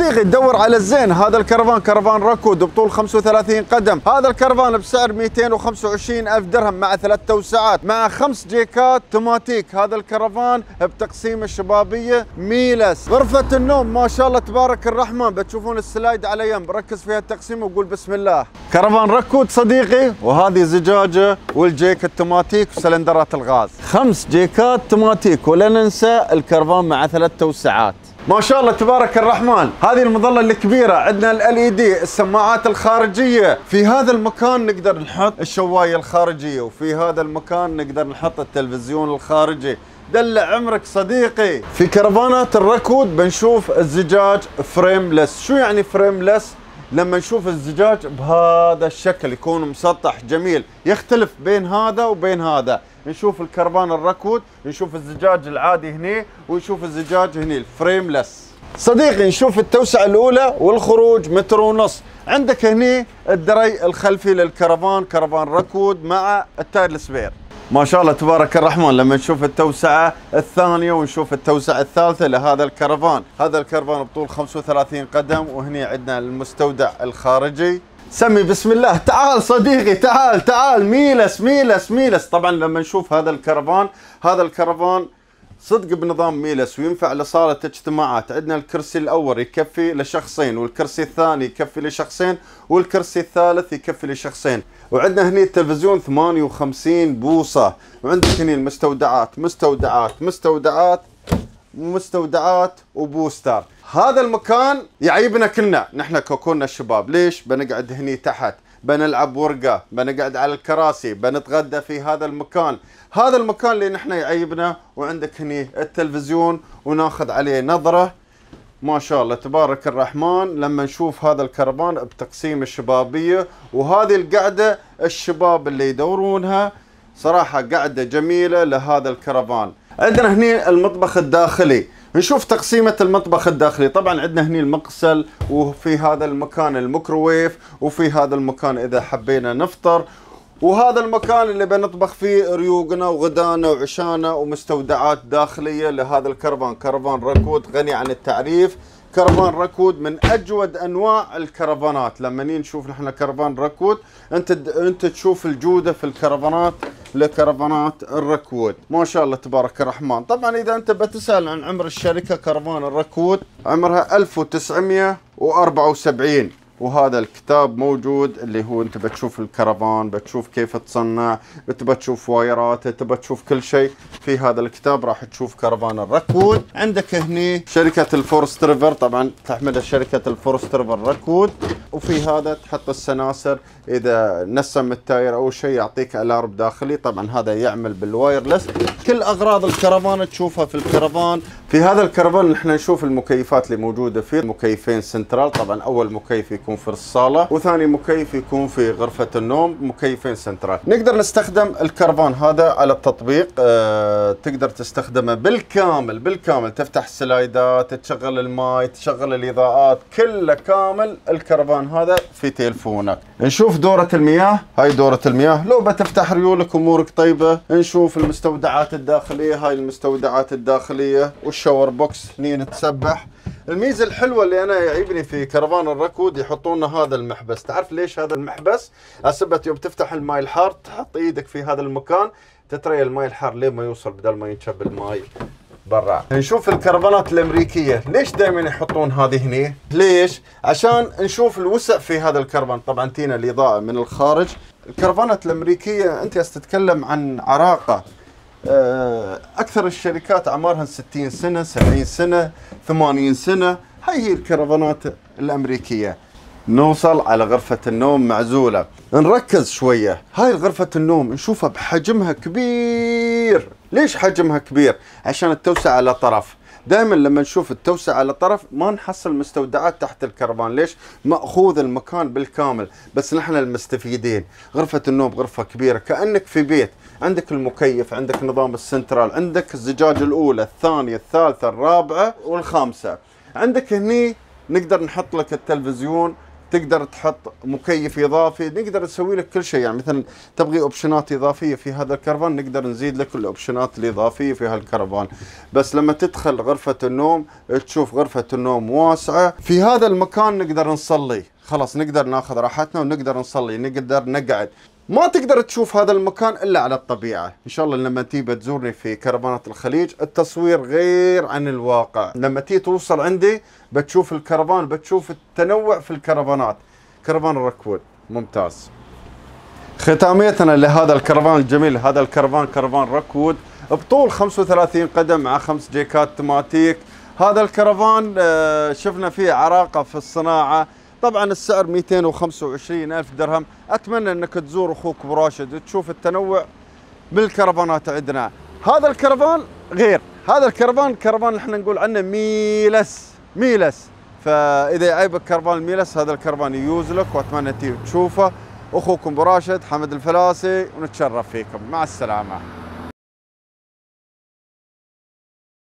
صديقي تدور على الزين. هذا الكرفان كرفان Rockwood بطول 35 قدم. هذا الكرفان بسعر 225 ألف درهم مع ثلاث توسعات مع خمس جيكات توماتيك. هذا الكرفان بتقسيم الشبابية ميلس. غرفة النوم ما شاء الله تبارك الرحمن. بتشوفون ال slide على يم. ركز فيها التقسيم وقول بسم الله. كرفان Rockwood صديقي وهذه زجاجة وال jack التوماتيك وسلندرات الغاز. خمس جيكات توماتيك. ولا ننسى الكرفان مع ثلاث توسعات. ما شاء الله تبارك الرحمن. هذه المظلة الكبيرة عندنا ال LED السماعات الخارجية. في هذا المكان نقدر نحط الشواية الخارجية وفي هذا المكان نقدر نحط التلفزيون الخارجي. دلع عمرك صديقي. في كرفانات ال Rockwood بنشوف الزجاج frameless. شو يعني frameless؟ لما نشوف الزجاج بهذا الشكل يكون مسطح جميل يختلف بين هذا وبين هذا. نشوف الكرفان ال Rockwood نشوف الزجاج العادي هني ونشوف الزجاج هني ال frameless. صديقي نشوف التوسعة الأولى والخروج متر ونص. عندك هني الدري الخلفي للكرفان كرفان Rockwood مع ال tire ال spare. ما شاء الله تبارك الرحمن لما نشوف التوسعة الثانية ونشوف التوسعة الثالثة لهذا الكرفان. هذا الكرفان بطول 35 قدم وهني عندنا المستودع الخارجي. سمي بسم الله. تعال صديقي تعال تعال. ميلس ميلس ميلس. طبعا لما نشوف هذا الكرفان هذا الكرفان صدق بنظام ميلس وينفع لصالة اجتماعات. عندنا الكرسي الأول يكفي لشخصين والكرسي الثاني يكفي لشخصين والكرسي الثالث يكفي لشخصين. وعندنا هني التلفزيون 58 بوصة. وعندك هني المستودعات مستودعات مستودعات مستودعات وبوستر. هذا المكان يعيبنا كلنا. نحن كوكونا الشباب ليش؟ بنقعد هني تحت. بنلعب ورقة بنقعد على الكراسي بنتغدى في هذا المكان. هذا المكان اللي نحن يعيبنا وعندك هني التلفزيون وناخذ عليه نظرة. ما شاء الله تبارك الرحمن لما نشوف هذا الكربان بتقسيم الشبابية وهذه القعدة الشباب اللي يدورونها صراحة قعدة جميلة لهذا الكرفان عندنا هني المطبخ الداخلي. نشوف تقسيمة المطبخ الداخلي. طبعا عندنا هني المغسل وفي هذا المكان الميكروويف وفي هذا المكان إذا حبينا نفطر. وهذا المكان اللي بنطبخ فيه ريوقنا وغدانا وعشانا ومستودعات داخلية لهذا الكرفان. كرفان ركود غني عن التعريف. كرفان ركود من أجود أنواع الكرفانات. لما نشوف نحن كرفان ركود أنت أنت تشوف الجودة في الكرفانات لكرفانات الركود. ما شاء الله تبارك الرحمن. طبعا إذا أنت بتسأل عن عمر الشركة كرفان الركود عمرها 1974 وهذا الكتاب موجود اللي هو انت بتشوف الكرفان بتشوف كيف تصنع تبى تشوف وايرات تبى تشوف كل شيء في هذا الكتاب. راح تشوف كرفان ال Rockwood. عندك هني شركة ال Forest River. طبعا تحملها شركة ال Forest River Rockwood. وفي هذا تحط السناسر. إذا نسم ال tire أو شيء يعطيك alarm داخلي. طبعا هذا يعمل بال wireless كل أغراض الكرفان تشوفها في الكرفان. في هذا الكرفان نحن نشوف المكيفات اللي موجودة فيه مكيفين سنترال. طبعا أول مكيف يكون في الصالة وثاني مكيف يكون في غرفة النوم مكيفين سنترال. نقدر نستخدم الكرفان هذا على التطبيق أه تقدر تستخدمه بالكامل بالكامل. تفتح سلايدات تشغل الماي تشغل الإضاءات كله كامل الكرفان هذا في تلفونك. نشوف دورة المياه. هاي دورة المياه. لو بتفتح ريولك أمورك طيبة. نشوف المستودعات الداخلية. هاي المستودعات الداخلية. وال shower box هني نتسبح الميزة الحلوة اللي أنا يعيبني في كرفان ال Rockwood يحطون هذا المحبس. تعرف ليش هذا المحبس؟ السبب يوم تفتح الماي الحار تحط إيدك في هذا المكان تتري الماي الحار لين ما يوصل بدل ما ينشب الماي برا. نشوف الكرفانات الأمريكية. ليش دائما يحطون هذه هني؟ ليش؟ عشان نشوف الوسع في هذا الكرفان. طبعا تينا الإضاءة من الخارج. الكرفانات الأمريكية أنت تتكلم عن عراقة. أكثر الشركات أعمارها 60 سنة 70 سنة 80 سنة. هاي هي الكرفانات الأمريكية. نوصل على غرفة النوم معزولة. نركز شوية. هاي غرفة النوم نشوفها بحجمها كبير. ليش حجمها كبير؟ عشان التوسعة على طرف. دائما لما نشوف التوسعة على طرف ما نحصل مستودعات تحت الكرفان. ليش؟ مأخوذ المكان بالكامل بس نحن المستفيدين. غرفة النوم غرفة كبيرة كأنك في بيت. عندك المكيف عندك نظام السنترال عندك الزجاج الأولى الثانية الثالثة الرابعة والخامسة. عندك هني نقدر نحط لك التلفزيون تقدر تحط مكيف إضافي نقدر نسوي لك كل شيء. يعني مثلا تبغي أوبشنات إضافية في هذا الكرفان نقدر نزيد لك الأوبشنات الإضافية في هالكرفان. بس لما تدخل غرفة النوم تشوف غرفة النوم واسعة. في هذا المكان نقدر نصلي. خلاص نقدر ناخذ راحتنا ونقدر نصلي نقدر نقعد. ما تقدر تشوف هذا المكان إلا على الطبيعة. إن شاء الله لما تيجي تزورني في كرفانات الخليج التصوير غير عن الواقع. لما تيجي توصل عندي بتشوف الكرفان بتشوف التنوع في الكرفانات. كرفان الركود ممتاز. ختاميتنا لهذا الكرفان الجميل هذا الكرفان كرفان ركود بطول 35 قدم مع خمس جيكات تماتيك. هذا الكرفان آه، شفنا فيه عراقة في الصناعة. طبعا السعر 225 ألف درهم. أتمنى أنك تزور أخوك أبو راشد وتشوف التنوع بالكرفانات عندنا. هذا الكرفان غير. هذا الكرفان كرفان إحنا نقول عنه ميلس. ميلس. فإذا يعيبك كرفان ميلس هذا الكرفان يجوز لك وأتمنى تشوفه. أخوكم أبو راشد حمد الفلاسي ونتشرف فيكم. مع السلامة.